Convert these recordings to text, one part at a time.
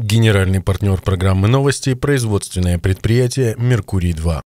Генеральный партнер программы новости – производственное предприятие «Меркурий-2».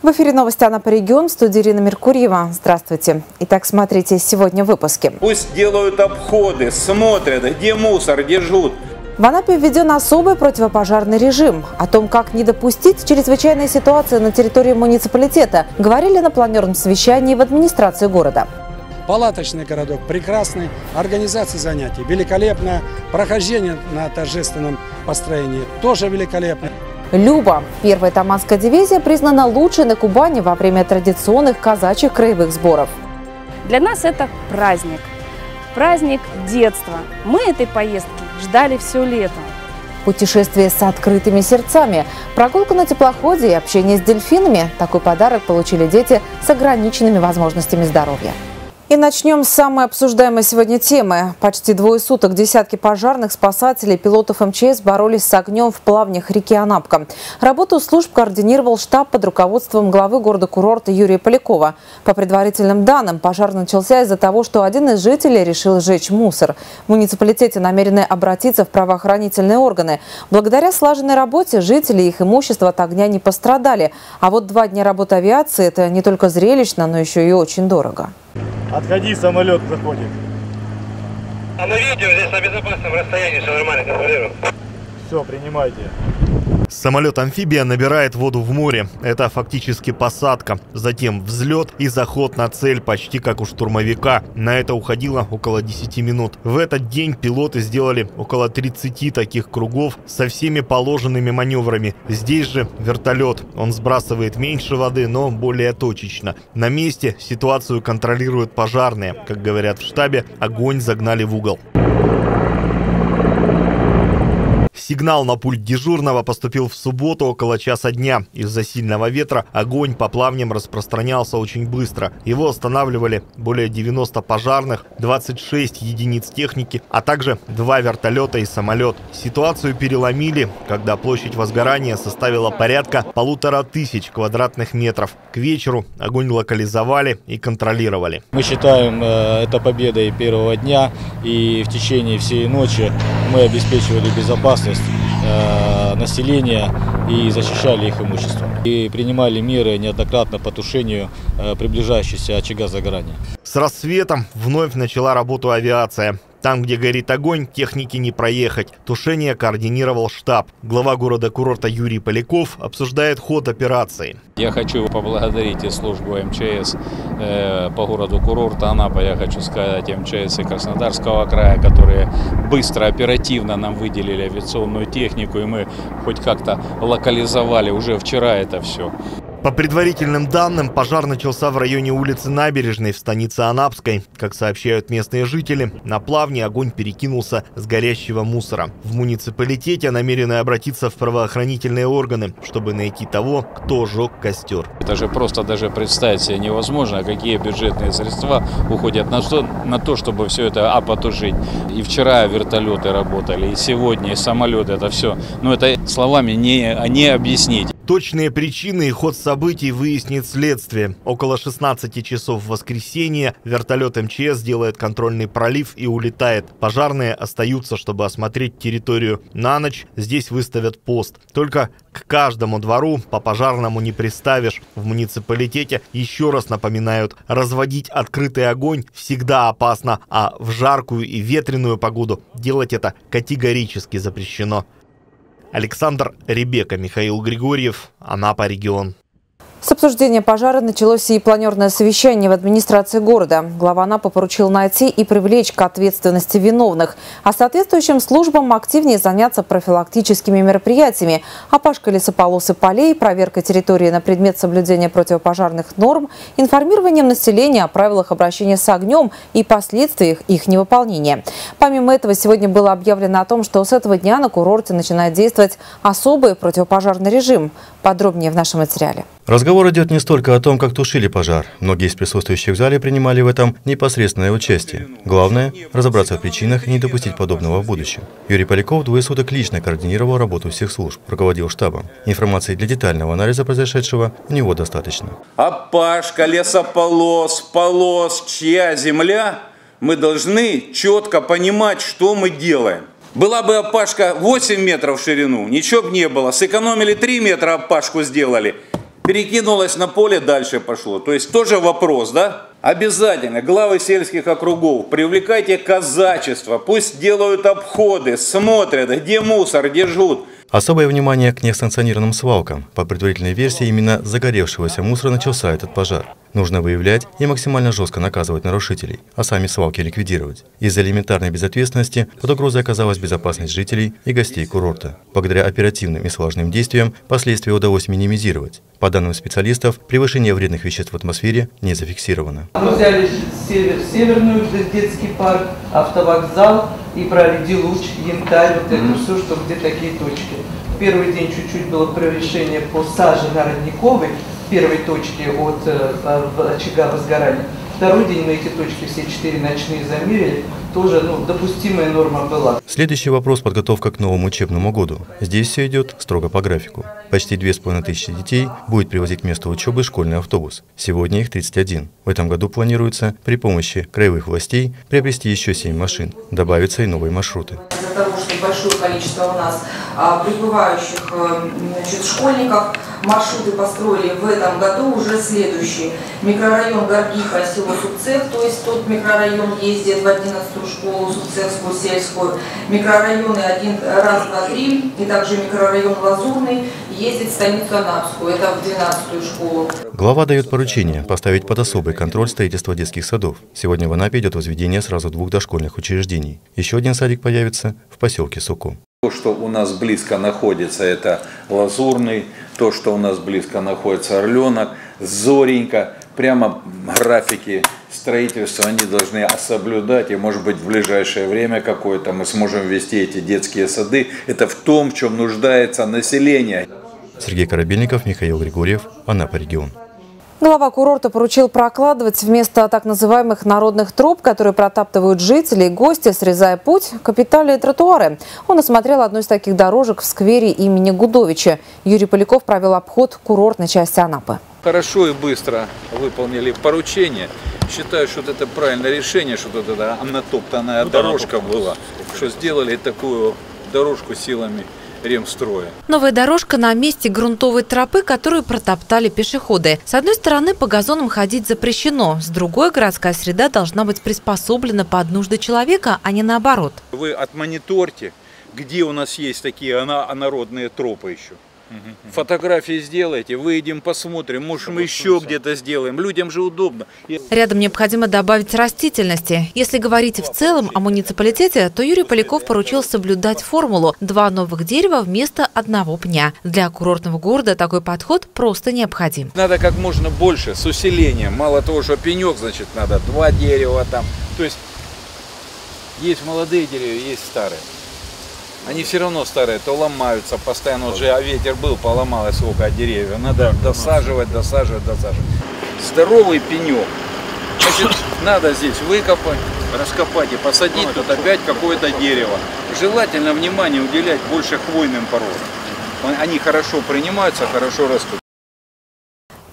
В эфире новости Анапа регион, в студии Ирина Меркурьева. Здравствуйте. Итак, смотрите сегодня в выпуске. Пусть делают обходы, смотрят, где мусор, где жут. В Анапе введен особый противопожарный режим. О том, как не допустить чрезвычайные ситуации на территории муниципалитета, говорили на планерном совещании в администрации города. Палаточный городок прекрасный, организация занятий великолепная, прохождение на торжественном построении тоже великолепное. Люба. Первая Таманская дивизия признана лучшей на Кубани во время традиционных казачьих краевых сборов. Для нас это праздник. Праздник детства. Мы этой поездки ждали все лето. Путешествие с открытыми сердцами, прогулка на теплоходе и общение с дельфинами – такой подарок получили дети с ограниченными возможностями здоровья. И начнем с самой обсуждаемой сегодня темы. Почти двое суток десятки пожарных, спасателей, пилотов МЧС боролись с огнем в плавнях реки Анапка. Работу служб координировал штаб под руководством главы города-курорта Юрия Полякова. По предварительным данным, пожар начался из-за того, что один из жителей решил сжечь мусор. В муниципалитете намерены обратиться в правоохранительные органы. Благодаря слаженной работе жители и их имущество от огня не пострадали. А вот два дня работы авиации – это не только зрелищно, но еще и очень дорого. Отходи, самолет заходит. А на видео здесь на безопасном расстоянии все нормально контролируем. Все, принимайте. Самолет-амфибия набирает воду в море. Это фактически посадка. Затем взлет и заход на цель почти как у штурмовика. На это уходило около 10 минут. В этот день пилоты сделали около 30 таких кругов со всеми положенными маневрами. Здесь же вертолет. Он сбрасывает меньше воды, но более точечно. На месте ситуацию контролируют пожарные. Как говорят в штабе, огонь загнали в угол. Сигнал на пульт дежурного поступил в субботу около часа дня. Из-за сильного ветра огонь по плавням распространялся очень быстро. Его останавливали более 90 пожарных, 26 единиц техники, а также два вертолета и самолет. Ситуацию переломили, когда площадь возгорания составила порядка полутора тысяч квадратных метров. К вечеру огонь локализовали и контролировали. Мы считаем э, это победой первого дня и в течение всей ночи мы обеспечивали безопасность населения и защищали их имущество. И принимали меры неоднократно по тушению э, приближающейся очага загорания. С рассветом вновь начала работу авиация. Там, где горит огонь, техники не проехать. Тушение координировал штаб. Глава города-курорта Юрий Поляков обсуждает ход операции. Я хочу поблагодарить и службу МЧС э, по городу курорта Анапа, я хочу сказать МЧС и Краснодарского края, которые быстро, оперативно нам выделили авиационную технику, и мы хоть как-то локализовали уже вчера это все. По предварительным данным, пожар начался в районе улицы Набережной в станице Анапской. Как сообщают местные жители, на плавне огонь перекинулся с горящего мусора. В муниципалитете намерены обратиться в правоохранительные органы, чтобы найти того, кто жег костер. Это же просто даже представить себе невозможно, какие бюджетные средства уходят на то, на то чтобы все это а, потушить. И вчера вертолеты работали, и сегодня, и самолеты, это все. Но это словами не, не объяснить. Точные причины и ход событий выяснит следствие. Около 16 часов в воскресенье вертолет МЧС делает контрольный пролив и улетает. Пожарные остаются, чтобы осмотреть территорию. На ночь здесь выставят пост. Только к каждому двору по пожарному не приставишь. В муниципалитете еще раз напоминают, разводить открытый огонь всегда опасно, а в жаркую и ветреную погоду делать это категорически запрещено. Александр Ребека, Михаил Григорьев, Анапа регион. С обсуждения пожара началось и планерное совещание в администрации города. Глава НАПа поручил найти и привлечь к ответственности виновных, а соответствующим службам активнее заняться профилактическими мероприятиями, опашкой лесополосы полей, проверкой территории на предмет соблюдения противопожарных норм, информированием населения о правилах обращения с огнем и последствиях их невыполнения. Помимо этого, сегодня было объявлено о том, что с этого дня на курорте начинает действовать особый противопожарный режим. Подробнее в нашем материале. Разговор идет не столько о том, как тушили пожар. Многие из присутствующих в зале принимали в этом непосредственное участие. Главное – разобраться в причинах и не допустить подобного в будущем. Юрий Поляков двое суток лично координировал работу всех служб, руководил штабом. Информации для детального анализа произошедшего у него достаточно. Опашка, лесополос, полос, чья земля, мы должны четко понимать, что мы делаем. Была бы опашка 8 метров в ширину, ничего бы не было. Сэкономили 3 метра опашку сделали – перекинулось на поле, дальше пошло. То есть тоже вопрос, да? Обязательно главы сельских округов, привлекайте казачество, пусть делают обходы, смотрят, где мусор, где жут. Особое внимание к несанкционированным свалкам. По предварительной версии, именно загоревшегося мусора начался этот пожар. Нужно выявлять и максимально жестко наказывать нарушителей, а сами свалки ликвидировать. Из-за элементарной безответственности под угрозой оказалась безопасность жителей и гостей курорта. Благодаря оперативным и слаженным действиям последствия удалось минимизировать. По данным специалистов, превышение вредных веществ в атмосфере не зафиксировано. Мы взяли север, северную детский парк, автовокзал и брали Делуч, Янтарь, вот это все, что где такие точки. Первый день чуть-чуть было превышение по саже на Родниковой, первой точке от э, очага возгорания. Второй день мы эти точки все четыре ночные замерили, тоже ну, допустимая норма была. Следующий вопрос – подготовка к новому учебному году. Здесь все идет строго по графику. Почти 2500 детей будет привозить к месту учебы школьный автобус. Сегодня их 31. В этом году планируется при помощи краевых властей приобрести еще 7 машин. Добавятся и новые маршруты. Из-за того, что большое количество у нас а, прибывающих э, значит, школьников, маршруты построили в этом году уже следующие. Микрорайон Горгиха, село Субцех, то есть тот микрорайон ездит в 11 школу Субцехскую, сельскую. Микрорайоны 1, раз, два, три, и также микрорайон Лазурный ездит в станицу Анапскую, это в 12 школу. Глава дает поручение поставить под особый контроль строительство детских садов. Сегодня в Анапе идет возведение сразу двух дошкольных учреждений. Еще один садик появится в поселке Суку. То, что у нас близко находится, это Лазурный, то, что у нас близко находится Орленок, Зоренька, прямо графики строительства они должны соблюдать, и может быть в ближайшее время какое-то мы сможем ввести эти детские сады. Это в том, в чем нуждается население. Сергей Корабельников, Михаил Григорьев, Анапа регион. Глава курорта поручил прокладывать вместо так называемых народных труб, которые протаптывают жители и гости, срезая путь, капитальные тротуары. Он осмотрел одну из таких дорожек в сквере имени Гудовича. Юрий Поляков провел обход курортной части Анапы. Хорошо и быстро выполнили поручение. Считаю, что это правильное решение, что вот эта натоптанная ну, дорожка была, что сделали такую дорожку силами ремстроя. Новая дорожка на месте грунтовой тропы, которую протоптали пешеходы. С одной стороны, по газонам ходить запрещено, с другой, городская среда должна быть приспособлена под нужды человека, а не наоборот. Вы отмониторьте, где у нас есть такие народные тропы еще. Фотографии сделайте, выйдем, посмотрим, может мы еще где-то сделаем. Людям же удобно. Рядом необходимо добавить растительности. Если говорить в целом о муниципалитете, то Юрий Поляков поручил соблюдать формулу «два новых дерева вместо одного пня». Для курортного города такой подход просто необходим. Надо как можно больше, с усилением. Мало того, что пенек, значит, надо два дерева там. То есть есть молодые деревья, есть старые они все равно старые, то ломаются постоянно, уже а ветер был, поломалось сколько деревья. Надо досаживать, досаживать, досаживать. Здоровый пенек. Значит, надо здесь выкопать, раскопать и посадить тут опять какое-то дерево. Желательно внимание уделять больше хвойным породам. Они хорошо принимаются, хорошо растут.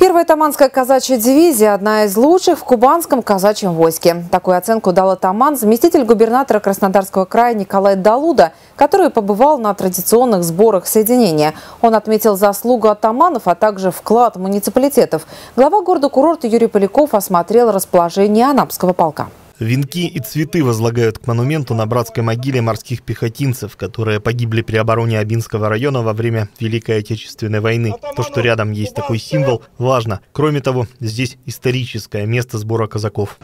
Первая Таманская казачья дивизия – одна из лучших в кубанском казачьем войске. Такую оценку дал Атаман заместитель губернатора Краснодарского края Николай Далуда, который побывал на традиционных сборах соединения. Он отметил заслугу атаманов, а также вклад муниципалитетов. Глава города-курорта Юрий Поляков осмотрел расположение Анапского полка. Венки и цветы возлагают к монументу на братской могиле морских пехотинцев, которые погибли при обороне Абинского района во время Великой Отечественной войны. То, что рядом есть такой символ, важно. Кроме того, здесь историческое место сбора казаков.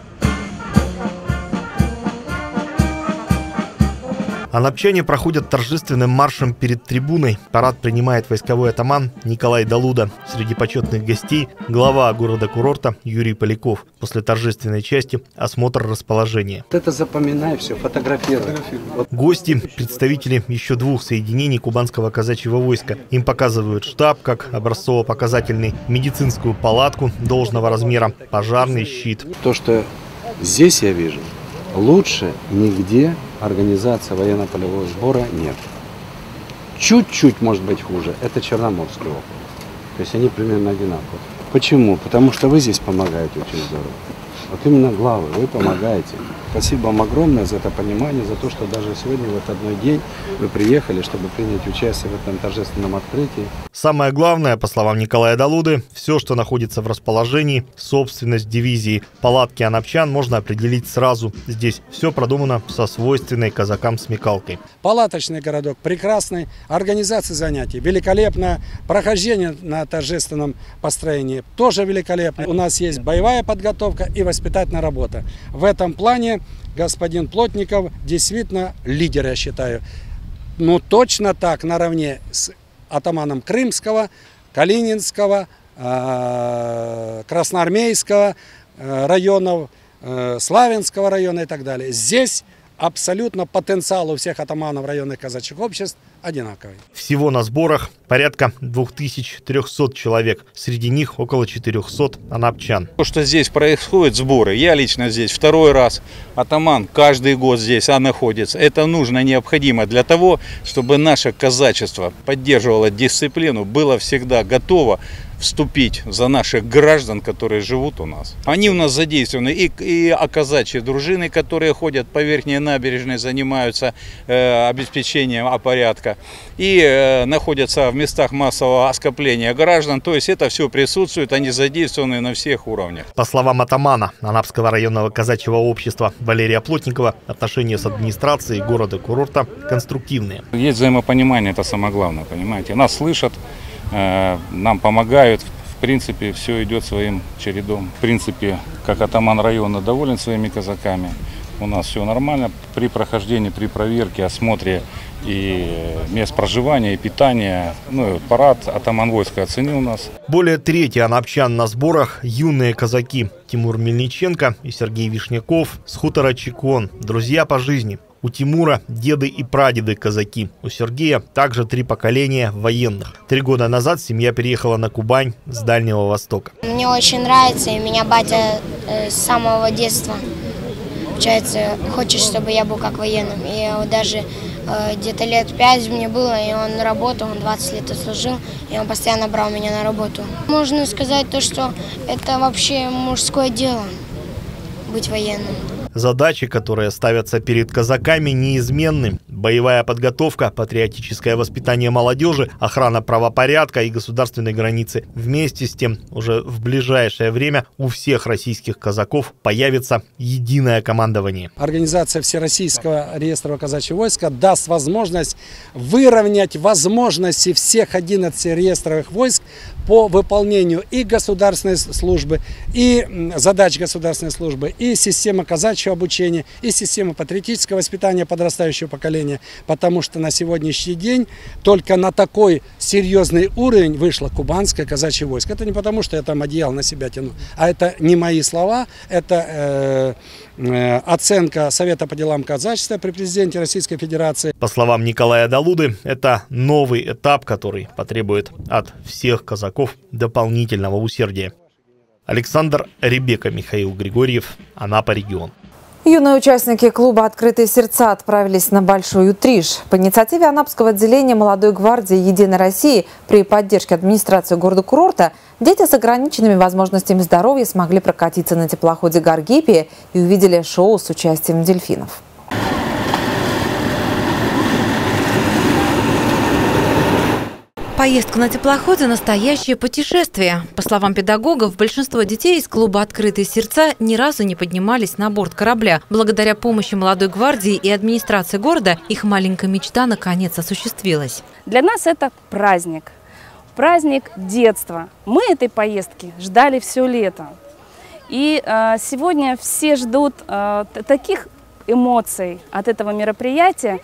Анапчане проходят торжественным маршем перед трибуной. Парад принимает войсковой атаман Николай Далуда. Среди почетных гостей глава города-курорта Юрий Поляков. После торжественной части осмотр расположения. Вот это запоминай все, фотографируй. Вот. Гости – представители еще двух соединений кубанского казачьего войска. Им показывают штаб как образцово-показательный, медицинскую палатку должного размера, пожарный щит. То, что здесь я вижу, лучше нигде организация военно-полевого сбора нет. Чуть-чуть может быть хуже. Это Черноморский округ. То есть они примерно одинаковые. Почему? Потому что вы здесь помогаете очень здорово. Вот именно главы, вы помогаете. Спасибо вам огромное за это понимание, за то, что даже сегодня, в этот одной день, вы приехали, чтобы принять участие в этом торжественном открытии. Самое главное, по словам Николая Далуды, все, что находится в расположении, собственность дивизии, палатки анапчан можно определить сразу. Здесь все продумано со свойственной казакам смекалкой. Палаточный городок прекрасный, организация занятий великолепная, прохождение на торжественном построении тоже великолепно. У нас есть боевая подготовка и воспитательная работа. В этом плане господин Плотников действительно лидер, я считаю. Ну, точно так, наравне с атаманом Крымского, Калининского, э, Красноармейского э, районов, э, Славянского района и так далее. Здесь абсолютно потенциал у всех атаманов районных казачьих обществ одинаковый. Всего на сборах порядка 2300 человек. Среди них около 400 анапчан. То, что здесь происходит сборы, я лично здесь второй раз. Атаман каждый год здесь а находится. Это нужно, необходимо для того, чтобы наше казачество поддерживало дисциплину, было всегда готово вступить за наших граждан, которые живут у нас. Они у нас задействованы и, и оказачьи дружины, которые ходят по верхней набережной, занимаются э, обеспечением порядка и э, находятся в местах массового скопления граждан. То есть это все присутствует, они задействованы на всех уровнях. По словам атамана Анапского районного казачьего общества Валерия Плотникова, отношения с администрацией города-курорта конструктивные. Есть взаимопонимание, это самое главное, понимаете. Нас слышат, нам помогают. В принципе, все идет своим чередом. В принципе, как атаман района доволен своими казаками. У нас все нормально. При прохождении, при проверке, осмотре и мест проживания, и питания. Ну, парад атаман войска оценил нас. Более трети анапчан на сборах – юные казаки. Тимур Мельниченко и Сергей Вишняков с хутора Чекон. Друзья по жизни. У Тимура деды и прадеды казаки. У Сергея также три поколения военных. Три года назад семья переехала на Кубань с Дальнего Востока. Мне очень нравится, и меня батя э, с самого детства, получается, хочет, чтобы я был как военным. И вот даже э, где-то лет пять мне было, и он работал, он 20 лет отслужил, и он постоянно брал меня на работу. Можно сказать то, что это вообще мужское дело быть военным. Задачи, которые ставятся перед казаками, неизменны. Боевая подготовка, патриотическое воспитание молодежи, охрана правопорядка и государственной границы. Вместе с тем, уже в ближайшее время у всех российских казаков появится единое командование. Организация Всероссийского реестра казачьего войска даст возможность выровнять возможности всех 11 реестровых войск по выполнению и государственной службы, и задач государственной службы, и системы казачьего обучения, и системы патриотического воспитания подрастающего поколения, потому что на сегодняшний день только на такой серьезный уровень вышло кубанское казачье войско. Это не потому, что я там одеял на себя тяну, а это не мои слова, это э, э, оценка Совета по делам казачества при президенте Российской Федерации. По словам Николая Далуды, это новый этап, который потребует от всех казаков дополнительного усердия. Александр Ребека, Михаил Григорьев, Анапа регион. Юные участники клуба «Открытые сердца» отправились на Большую Триж. По инициативе Анапского отделения молодой гвардии «Единой России» при поддержке администрации города-курорта дети с ограниченными возможностями здоровья смогли прокатиться на теплоходе «Гаргипия» и увидели шоу с участием дельфинов. Поездка на теплоходе – настоящее путешествие. По словам педагогов, большинство детей из клуба «Открытые сердца» ни разу не поднимались на борт корабля. Благодаря помощи молодой гвардии и администрации города их маленькая мечта наконец осуществилась. Для нас это праздник. Праздник детства. Мы этой поездки ждали все лето. И э, сегодня все ждут э, таких эмоций от этого мероприятия,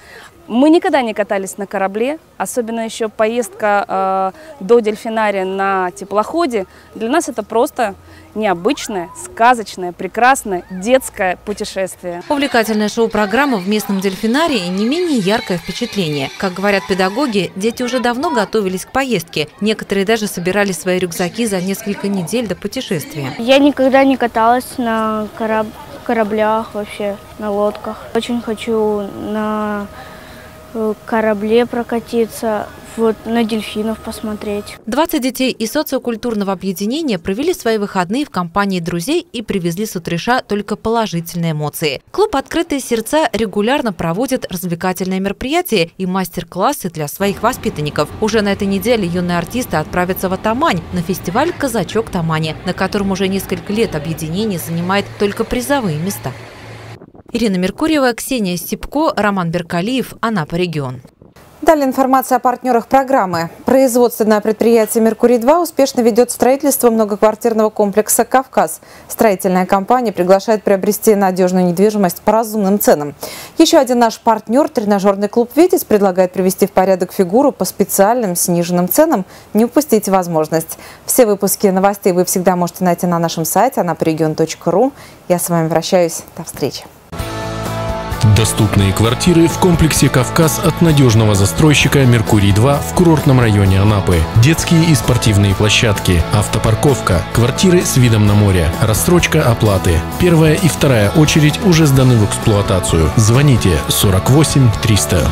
Мы никогда не катались на корабле, особенно еще поездка э, до дельфинария на теплоходе. Для нас это просто необычное, сказочное, прекрасное детское путешествие. Увлекательная шоу-программа в местном дельфинарии не менее яркое впечатление. Как говорят педагоги, дети уже давно готовились к поездке. Некоторые даже собирали свои рюкзаки за несколько недель до путешествия. Я никогда не каталась на кораб кораблях вообще, на лодках. Очень хочу на корабле прокатиться, вот на дельфинов посмотреть. 20 детей из социокультурного объединения провели свои выходные в компании друзей и привезли с утреша только положительные эмоции. Клуб «Открытые сердца» регулярно проводит развлекательные мероприятия и мастер-классы для своих воспитанников. Уже на этой неделе юные артисты отправятся в Атамань на фестиваль «Казачок Тамани», на котором уже несколько лет объединение занимает только призовые места. Ирина Меркурьева, Ксения Степко, Роман Беркалиев, Анапа регион. Далее информация о партнерах программы. Производственное предприятие «Меркурий-2» успешно ведет строительство многоквартирного комплекса «Кавказ». Строительная компания приглашает приобрести надежную недвижимость по разумным ценам. Еще один наш партнер, тренажерный клуб «Витязь», предлагает привести в порядок фигуру по специальным сниженным ценам. Не упустите возможность. Все выпуски новостей вы всегда можете найти на нашем сайте anapregion.ru. Я с вами прощаюсь. До встречи. Доступные квартиры в комплексе «Кавказ» от надежного застройщика «Меркурий-2» в курортном районе Анапы. Детские и спортивные площадки, автопарковка, квартиры с видом на море, рассрочка оплаты. Первая и вторая очередь уже сданы в эксплуатацию. Звоните 48 300.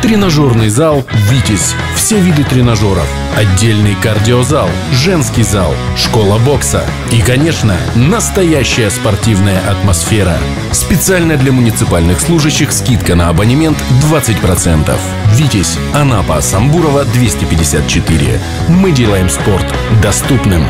Тренажерный зал «Витязь». Все виды тренажеров. Отдельный кардиозал, женский зал, школа бокса. И, конечно, настоящая спортивная атмосфера. Специально для муниципальных служащих скидка на абонемент 20%. «Витязь», Анапа, Самбурова, 254. Мы делаем спорт доступным.